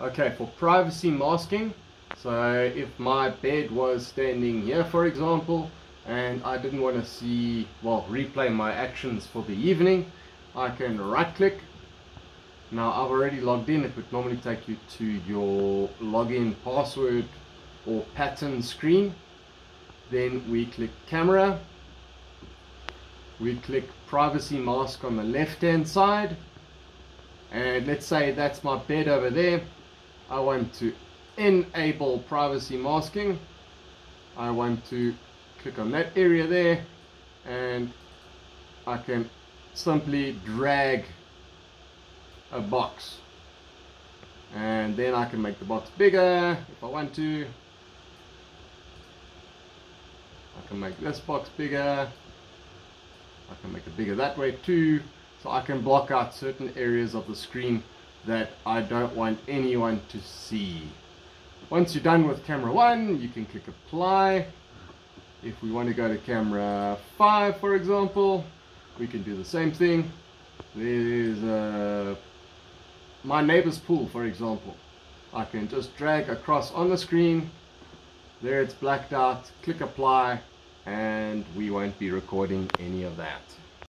Okay, for privacy masking, so if my bed was standing here for example, and I didn't want to see, well, replay my actions for the evening, I can right click. Now I've already logged in, it would normally take you to your login password or pattern screen. Then we click camera. We click privacy mask on the left hand side. And let's say that's my bed over there. I want to enable privacy masking. I want to click on that area there and I can simply drag a box. And then I can make the box bigger if I want to. I can make this box bigger. I can make it bigger that way too. So I can block out certain areas of the screen that I don't want anyone to see. Once you're done with camera 1 you can click apply. If we want to go to camera 5 for example we can do the same thing. There's uh, my neighbor's pool for example. I can just drag across on the screen. There it's blacked out. Click apply and we won't be recording any of that